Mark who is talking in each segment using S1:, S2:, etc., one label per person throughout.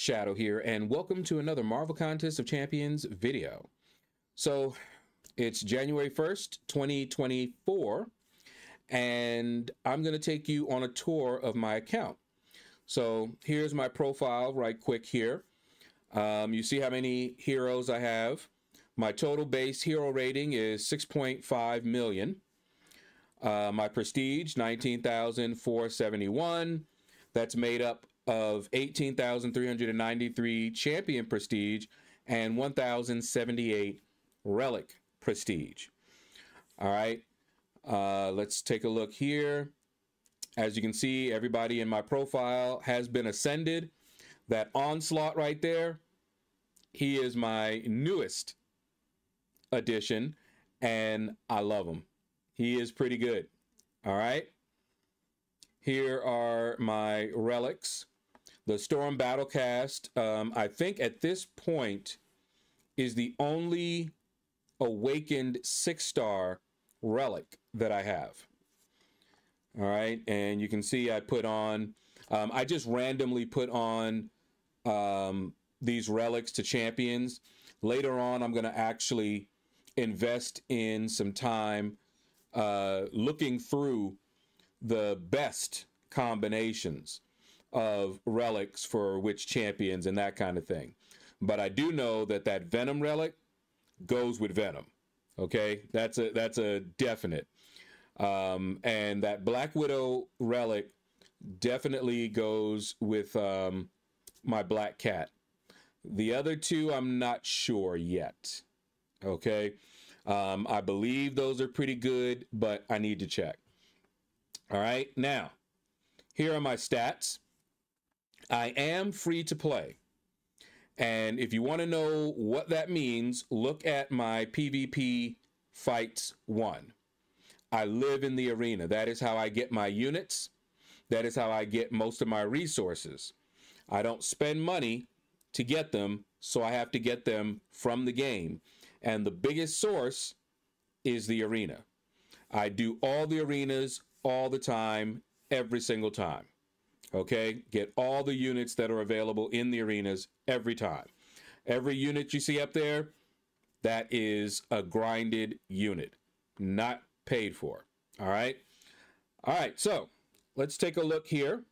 S1: Shaedow here, and welcome to another Marvel Contest of Champions video. So, it's January 1st, 2024, and I'm going to take you on a tour of my account. So, here's my profile right quick here. Um, you see how many heroes I have. My total base hero rating is 6.5 million. Uh, my prestige, 19,471. That's made up of 18,393 champion prestige and 1,078 relic prestige. All right, uh, let's take a look here. As you can see, everybody in my profile has been ascended. That onslaught right there, he is my newest addition, and I love him. He is pretty good. All right. Here are my relics. The Storm Battlecast, um, I think at this point, is the only awakened six star relic that I have. All right. And you can see I put on, um, I just randomly put on um, these relics to champions. Later on, I'm going to actually invest in some time uh, looking through the best combinations of relics for which champions and that kind of thing. But I do know that that Venom relic goes with Venom. Okay, that's a that's a definite. Um, and that Black Widow relic definitely goes with um, my Black Cat. The other two, I'm not sure yet. Okay, um, I believe those are pretty good, but I need to check. All right, now here are my stats. I am free to play. And if you want to know what that means, look at my PvP Fights Won. I live in the arena. That is how I get my units. That is how I get most of my resources. I don't spend money to get them, so I have to get them from the game. And the biggest source is the arena. I do all the arenas all the time, every single time. Okay, get all the units that are available in the arenas every time. Every unit you see up there, that is a grinded unit, not paid for. All right. All right, so let's take a look here.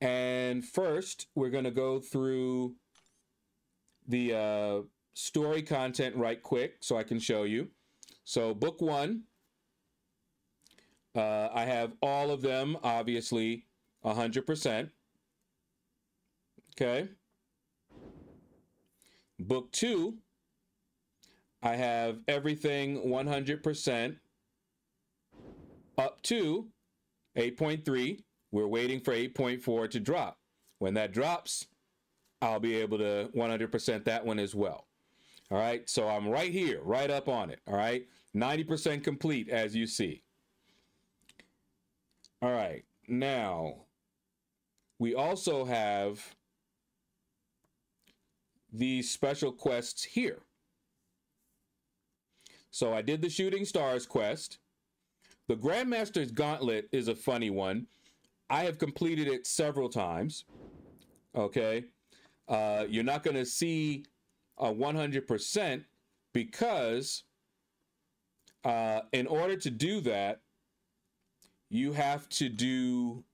S1: And first, we're going to go through the uh, story content right quick so I can show you. So, book one, uh, I have all of them, obviously, 100%. Okay. Book two, I have everything 100% up to 8.3. We're waiting for 8.4 to drop. When that drops, I'll be able to 100% that one as well. All right, so I'm right here, right up on it. All right, 90% complete as you see. All right. Now, we also have these special quests here. So I did the Shooting Stars quest. The Grandmaster's Gauntlet is a funny one. I have completed it several times. Okay. Uh, you're not going to see a 100% because uh, in order to do that, you have to do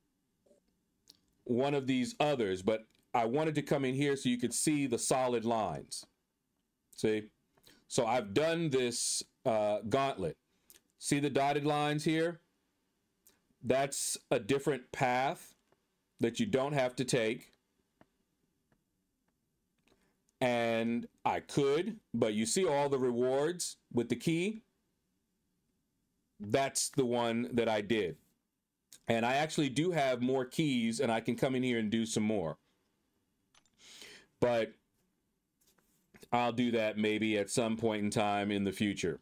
S1: one of these others, but I wanted to come in here so you could see the solid lines. See? So I've done this uh, gauntlet. See the dotted lines here? That's a different path that you don't have to take. And I could, but you see all the rewards with the key? That's the one that I did. And I actually do have more keys and I can come in here and do some more. But I'll do that maybe at some point in time in the future.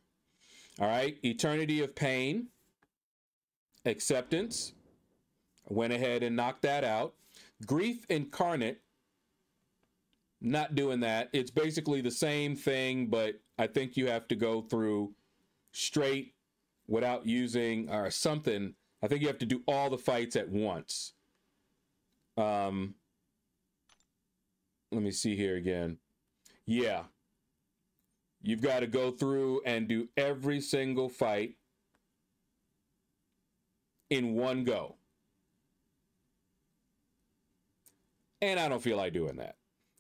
S1: All right, Eternity of Pain, Acceptance. I went ahead and knocked that out. Grief Incarnate, not doing that. It's basically the same thing, but I think you have to go through straight without using or something I think you have to do all the fights at once. Um, let me see here again. Yeah. You've got to go through and do every single fight in one go. And I don't feel like doing that.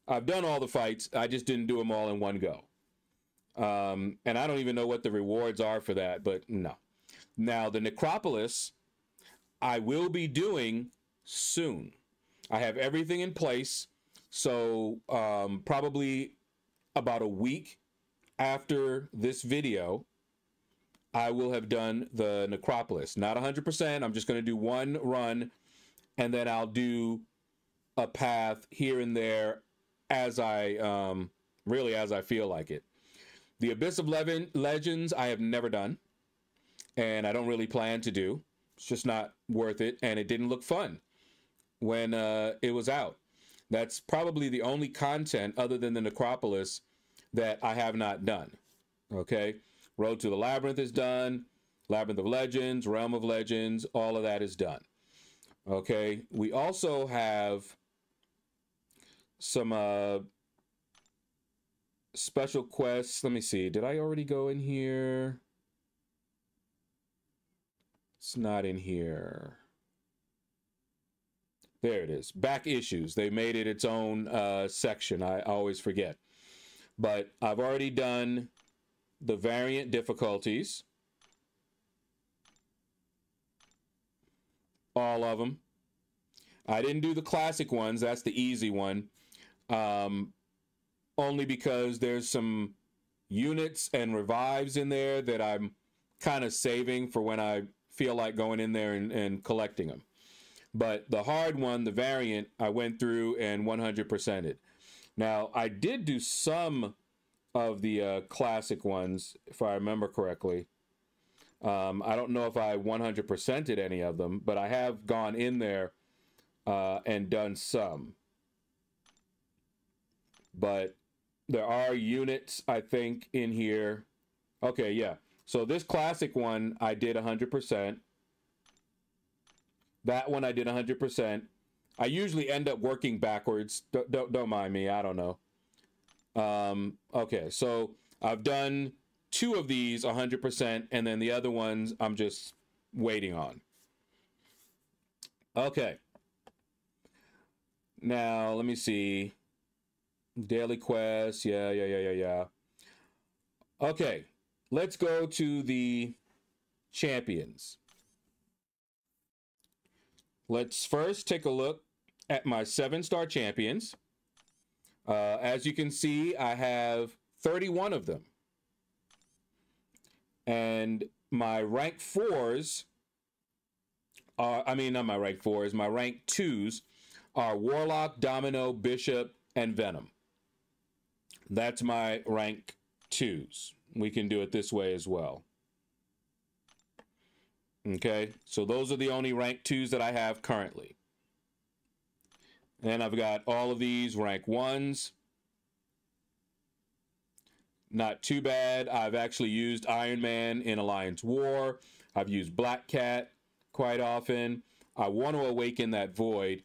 S1: I've done all the fights, I just didn't do them all in one go. Um, and I don't even know what the rewards are for that, but no. Now, the Necropolis, I will be doing soon. I have everything in place. So, um, probably about a week after this video, I will have done the Necropolis. Not 100%. I'm just going to do one run and then I'll do a path here and there as I um, really as I feel like it. The Abyss of Le- Legends I have never done, and I don't really plan to do. It's just not worth it, and it didn't look fun when uh, it was out. That's probably the only content other than the Necropolis that I have not done. Okay, Road to the Labyrinth is done. Labyrinth of Legends, Realm of Legends, all of that is done. Okay, we also have some uh, special quests. Let me see. Did I already go in here? It's not in here. There it is. Back issues. They made it its own uh, section. I always forget. But I've already done the variant difficulties. All of them. I didn't do the classic ones. That's the easy one. Um, only because there's some units and revives in there that I'm kind of saving for when I feel like going in there and, and collecting them. But the hard one, the variant, I went through and 100%ed. Now, I did do some of the uh, classic ones, if I remember correctly. Um, I don't know if I 100%ed any of them, but I have gone in there uh, and done some. But there are units, I think, in here. Okay, yeah. So this classic one, I did 100%. That one I did 100%. I usually end up working backwards. Don't, don't, mind me. I don't know. Um, okay, so I've done two of these 100%, and then the other ones I'm just waiting on. Okay. Now, let me see. Daily quest. Yeah, yeah, yeah, yeah, yeah. Okay, let's go to the champions. Let's first take a look at my seven star champions. Uh, as you can see, I have 31 of them. And my rank fours are, I mean, not my rank fours, my rank twos are Warlock, Domino, Bishop, and Venom. That's my rank twos. We can do it this way as well. Okay, so those are the only rank twos that I have currently. And I've got all of these rank ones. Not too bad. I've actually used Iron Man in Alliance War. I've used Black Cat quite often. I want to awaken that void.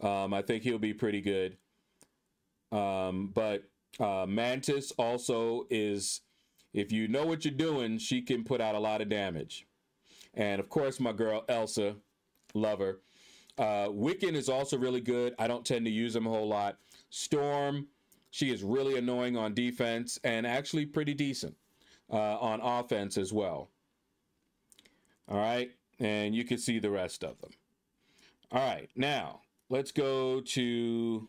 S1: Um, I think he'll be pretty good. Um, but uh, Mantis also is, if you know what you're doing, she can put out a lot of damage. And of course, my girl Elsa, love her. Uh, Wiccan is also really good. I don't tend to use him a whole lot. Storm, she is really annoying on defense and actually pretty decent uh, on offense as well. All right. And you can see the rest of them. All right. Now, let's go to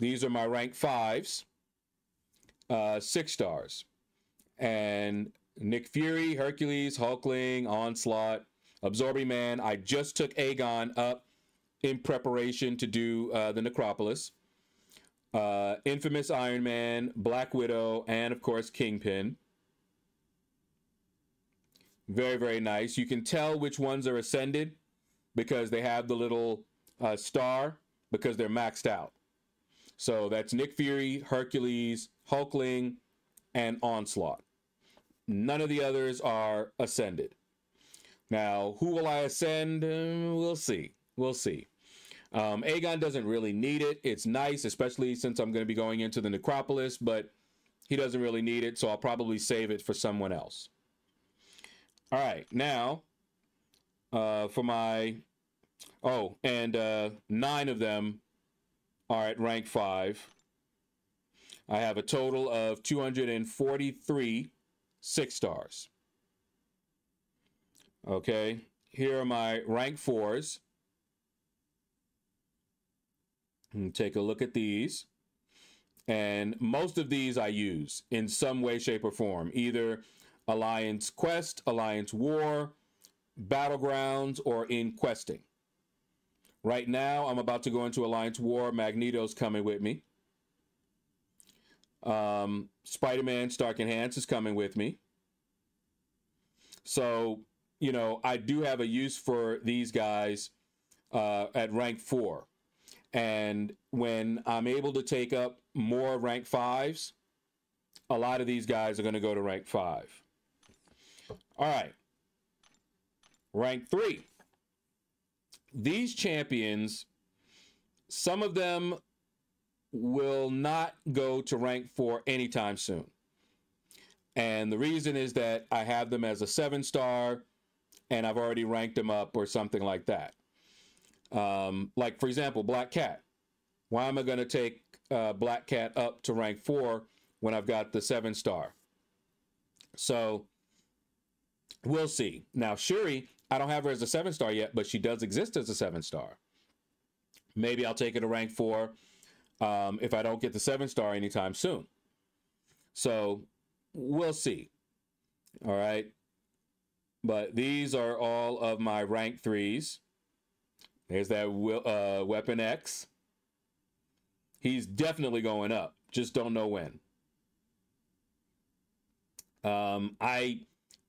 S1: These are my rank fives, uh, six stars. And Nick Fury, Hercules, Hulkling, Onslaught, Absorbing Man. I just took Aegon up in preparation to do uh, the Necropolis. Uh, Infamous Iron Man, Black Widow, and of course Kingpin. Very, very nice. You can tell which ones are ascended because they have the little uh, star because they're maxed out. So that's Nick Fury, Hercules, Hulkling, and Onslaught. None of the others are ascended. Now, who will I ascend? Uh, we'll see. We'll see. Um, Aegon doesn't really need it. It's nice, especially since I'm going to be going into the necropolis, but he doesn't really need it, so I'll probably save it for someone else. All right, now uh, for my oh, and uh, nine of them are at rank five. I have a total of 243 six stars. Okay, here are my rank fours. And take a look at these. And most of these I use in some way, shape, or form. Either Alliance Quest, Alliance War, Battlegrounds, or in questing. Right now, I'm about to go into Alliance War. Magneto's coming with me. Um, Spider-Man Stark Enhance is coming with me. So, you know, I do have a use for these guys uh, at rank four. And when I'm able to take up more rank fives, a lot of these guys are going to go to rank five. All right. Rank three. These champions, some of them will not go to rank four anytime soon. And the reason is that I have them as a seven star and I've already ranked them up or something like that. Um, like, for example, Black Cat. Why am I going to take uh, Black Cat up to rank four when I've got the seven star? So we'll see. Now, Shuri, I don't have her as a seven star yet, but she does exist as a seven star. Maybe I'll take her to rank four um, if I don't get the seven star anytime soon. So we'll see. All right. But these are all of my rank threes. There's that uh, Weapon X. He's definitely going up. Just don't know when. Um, I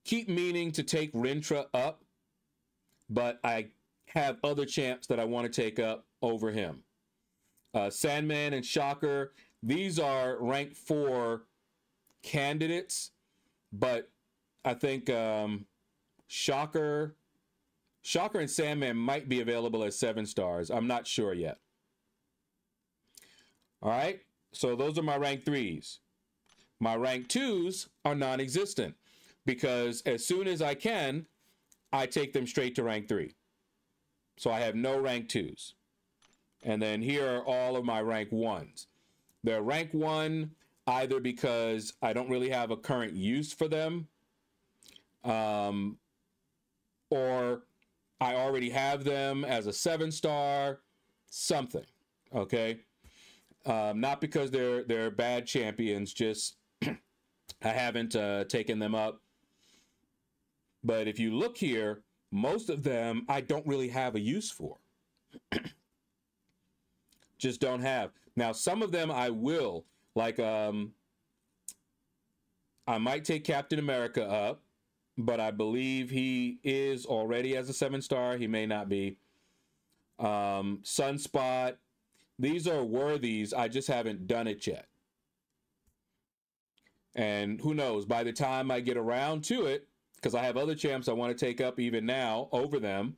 S1: keep meaning to take Rintrah up, but I have other champs that I want to take up over him. Uh, Sandman and Shocker, these are rank four candidates, but I think um, Shocker, Shocker and Sandman might be available as seven stars. I'm not sure yet. All right, so those are my rank threes. My rank twos are non existent because as soon as I can, I take them straight to rank three. So I have no rank twos. And then here are all of my rank ones. They're rank one either because I don't really have a current use for them, um, or I already have them as a seven star, something. Okay, um, not because they're they're bad champions, just I haven't uh, taken them up. But if you look here, most of them I don't really have a use for. just don't have. Now, some of them I will like, um, I might take Captain America up, but I believe he is already as a seven star. He may not be. Um, Sunspot. These are worthies. I just haven't done it yet. And who knows, by the time I get around to it, because I have other champs I want to take up even now over them,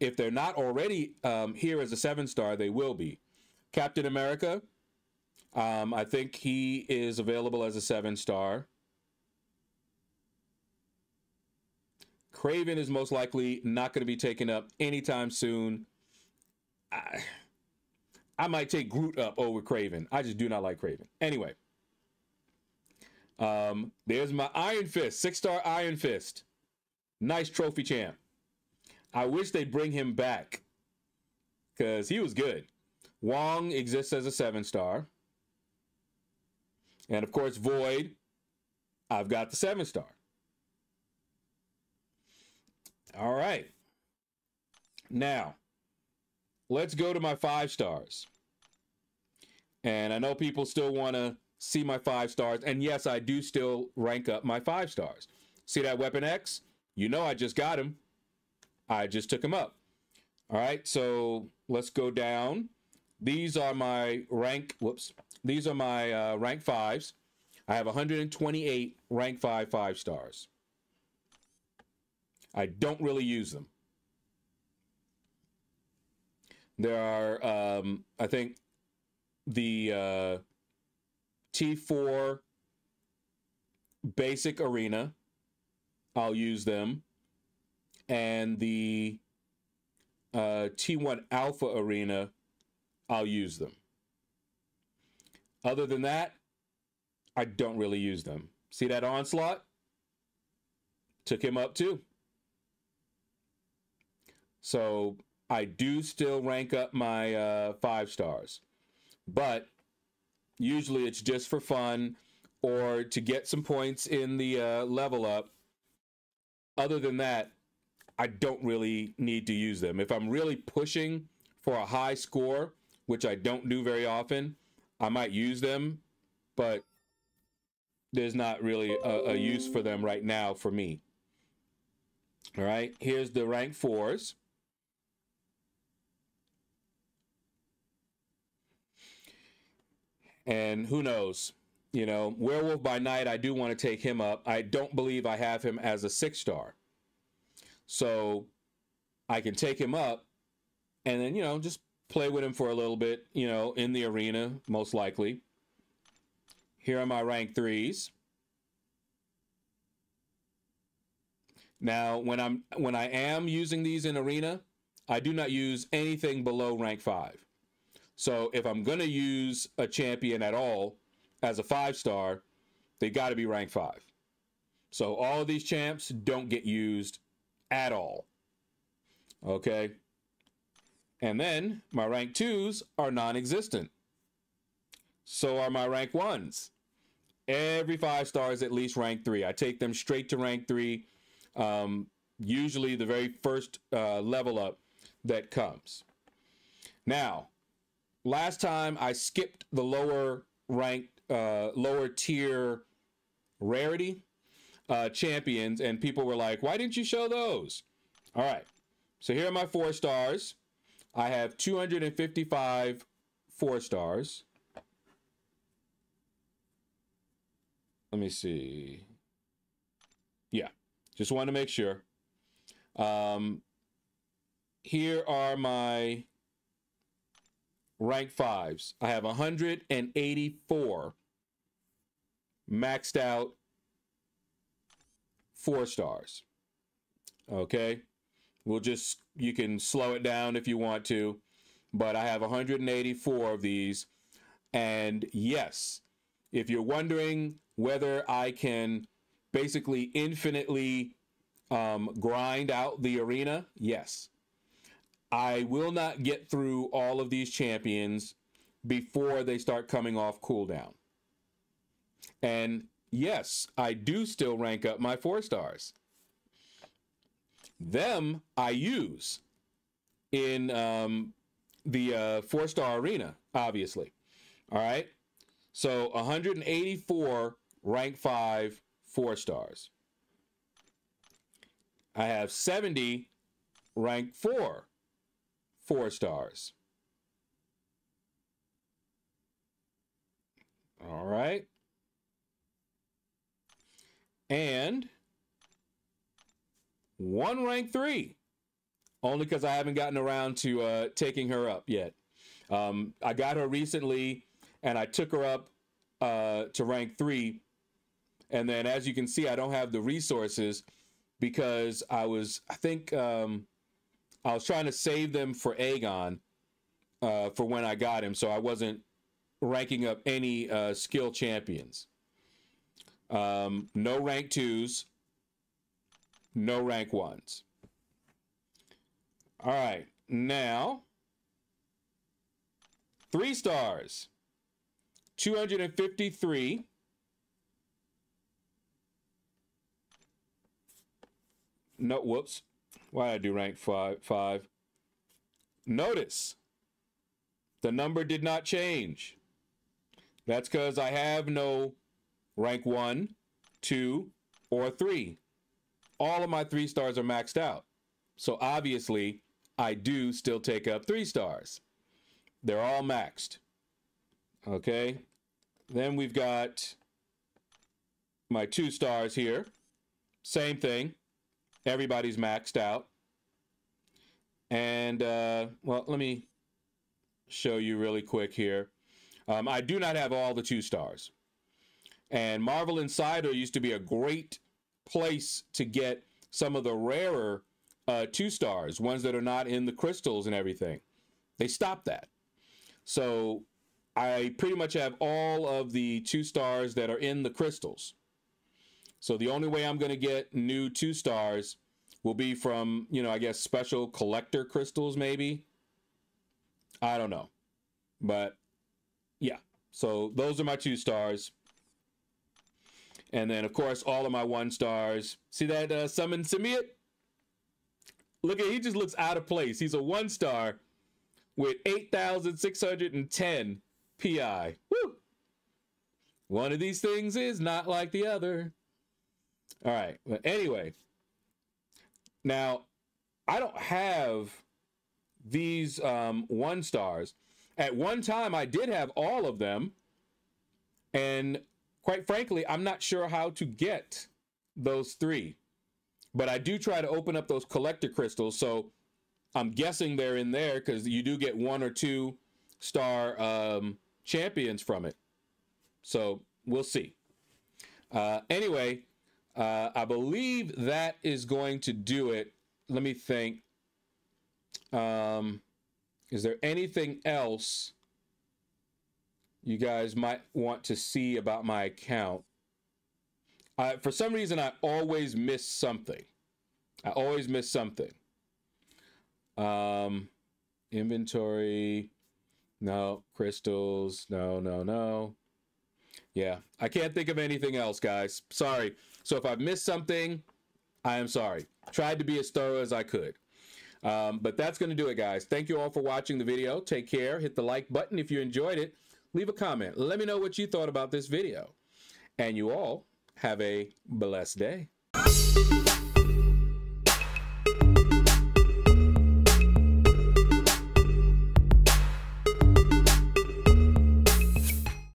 S1: if they're not already um, here as a seven star, they will be. Captain America, um, I think he is available as a seven star. Kraven is most likely not going to be taken up anytime soon. I, I might take Groot up over Kraven. I just do not like Kraven. Anyway, um, there's my Iron Fist, six star Iron Fist. Nice trophy champ. I wish they'd bring him back because he was good. Wong exists as a seven star. And of course, Void, I've got the seven star. All right. Now, let's go to my five stars. And I know people still want to see my five stars. And yes, I do still rank up my five stars. See that Weapon X? You know I just got him. I just took him up. All right, so let's go down. These are my rank, whoops, these are my uh, rank fives. I have 128 rank five five stars. I don't really use them. There are, um, I think, the uh, T4 basic arena. I'll use them. And the uh, T1 Alpha Arena, I'll use them. Other than that, I don't really use them. See that onslaught? Took him up too. So I do still rank up my uh, five stars, but usually it's just for fun or to get some points in the uh, level up. Other than that, I don't really need to use them. If I'm really pushing for a high score, which I don't do very often, I might use them, but there's not really a, a use for them right now for me. All right, here's the rank fours. And who knows? You know, Werewolf by Night, I do want to take him up. I don't believe I have him as a six star. So I can take him up and then, you know, just play with him for a little bit, you know, in the arena, most likely. Here are my rank threes. Now, when I'm when I am using these in arena, I do not use anything below rank five. So if I'm gonna use a champion at all as a five star, they got to be rank five. So all of these champs don't get used at all. Okay. And then my rank twos are non existent. So are my rank ones. Every five stars at least rank three. I take them straight to rank three. Um, usually the very first uh, level up that comes. Now, last time I skipped the lower ranked, uh, lower tier rarity uh, champions, and people were like, why didn't you show those? All right. So here are my four stars. I have 255 four stars. Let me see. Yeah, just want to make sure. Um, here are my rank fives. I have 184 maxed out four stars. Okay. We'll just, you can slow it down if you want to, but I have 184 of these. And yes, if you're wondering whether I can basically infinitely um, grind out the arena, yes. I will not get through all of these champions before they start coming off cooldown. And yes, I do still rank up my four stars. Them I use in um, the uh, four star arena, obviously. All right. So 184 rank five four stars. I have 70 rank four four stars. All right. And one rank three, only because I haven't gotten around to uh, taking her up yet. Um, I got her recently, and I took her up uh, to rank three. And then, as you can see, I don't have the resources because I was, I think, um, I was trying to save them for Aegon uh, for when I got him, so I wasn't ranking up any uh, skill champions. Um, no rank twos, no rank ones. All right, now three stars, 253. No, whoops. Why did I do rank five? Five. Notice the number did not change. That's because I have no rank one, two, or three. All of my three stars are maxed out. So obviously, I do still take up three stars. They're all maxed. Okay. Then we've got my two stars here. Same thing. Everybody's maxed out. And, uh, well, let me show you really quick here. Um, I do not have all the two stars. And Marvel Insider used to be a great place to get some of the rarer uh, two stars, ones that are not in the crystals and everything. They stopped that. So I pretty much have all of the two stars that are in the crystals. So the only way I'm going to get new two stars will be from, you know, I guess special collector crystals, maybe. I don't know. But yeah, so those are my two stars. And then, of course, all of my one stars. See that uh, summon Symbiote? Look at he just looks out of place. He's a one star with 8,610 PI. Woo! One of these things is not like the other. All right. But anyway, now I don't have these um, one stars. At one time, I did have all of them. And quite frankly, I'm not sure how to get those three. But I do try to open up those collector crystals. So I'm guessing they're in there because you do get one or two star um, champions from it. So we'll see. Uh, anyway, uh, I believe that is going to do it. Let me think. Um, is there anything else you guys might want to see about my account? Uh, for some reason, I always miss something. I always miss something. Um, inventory. No. Crystals. No, no, no. Yeah. I can't think of anything else, guys. Sorry. So if I've missed something, I am sorry. Tried to be as thorough as I could. Um, but that's going to do it, guys. Thank you all for watching the video. Take care. Hit the like button if you enjoyed it. Leave a comment. Let me know what you thought about this video. And you all have a blessed day.